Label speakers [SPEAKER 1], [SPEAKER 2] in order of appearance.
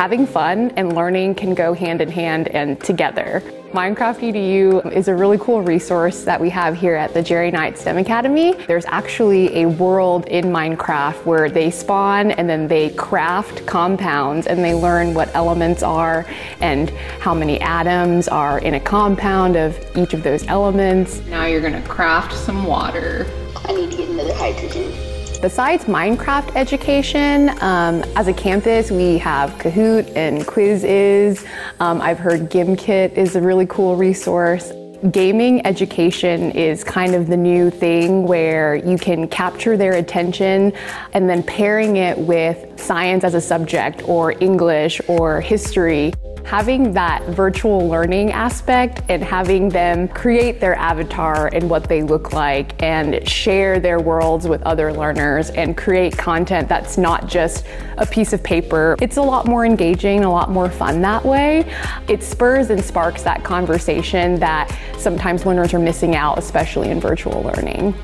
[SPEAKER 1] having fun and learning can go hand in hand and together. Minecraft EDU is a really cool resource that we have here at the Jerry Knight STEM Academy. There's actually a world in Minecraft where they spawn and then they craft compounds and they learn what elements are and how many atoms are in a compound of each of those elements. Now you're gonna craft some water. Besides Minecraft education, um, as a campus, we have Kahoot and Quizizz. Um, I've heard GimKit is a really cool resource. Gaming education is kind of the new thing where you can capture their attention and then pairing it with science as a subject or English or history having that virtual learning aspect and having them create their avatar and what they look like and share their worlds with other learners and create content that's not just a piece of paper. It's a lot more engaging, a lot more fun that way. It spurs and sparks that conversation that sometimes learners are missing out, especially in virtual learning.